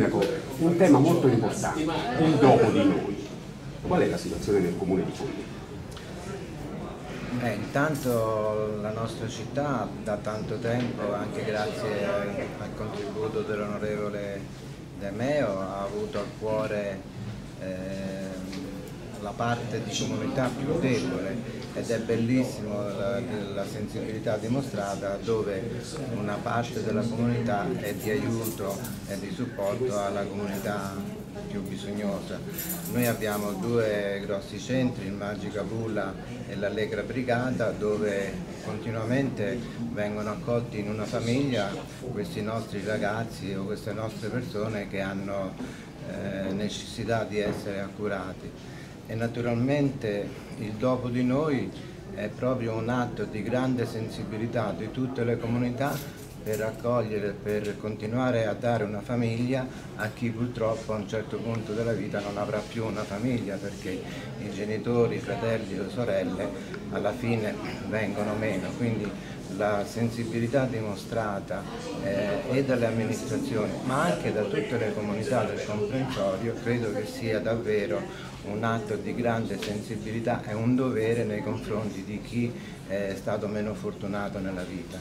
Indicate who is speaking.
Speaker 1: Sindaco, un tema molto importante, il dopo di noi. Qual è la situazione nel comune di Fondi?
Speaker 2: Eh, intanto la nostra città da tanto tempo, anche grazie al contributo dell'onorevole De Meo, ha avuto a cuore la parte di comunità più debole ed è bellissimo la, la, sensibilità dimostrata dove una parte della comunità è di aiuto e di supporto alla comunità più bisognosa. Noi abbiamo due grossi centri, il Magica Bulla e l'Allegra Brigata, dove continuamente vengono accolti in una famiglia questi nostri ragazzi o queste nostre persone che hanno eh, necessità di essere accurati e naturalmente il dopo di noi è proprio un atto di grande sensibilità di tutte le comunità per accogliere, per continuare a dare una famiglia a chi purtroppo a un certo punto della vita non avrà più una famiglia perché i genitori, i fratelli o sorelle alla fine vengono meno. Quindi la sensibilità dimostrata eh, e dalle amministrazioni ma anche da tutte le comunità del comprensorio credo che sia davvero un atto di grande sensibilità e un dovere nei confronti di chi è stato meno fortunato nella vita.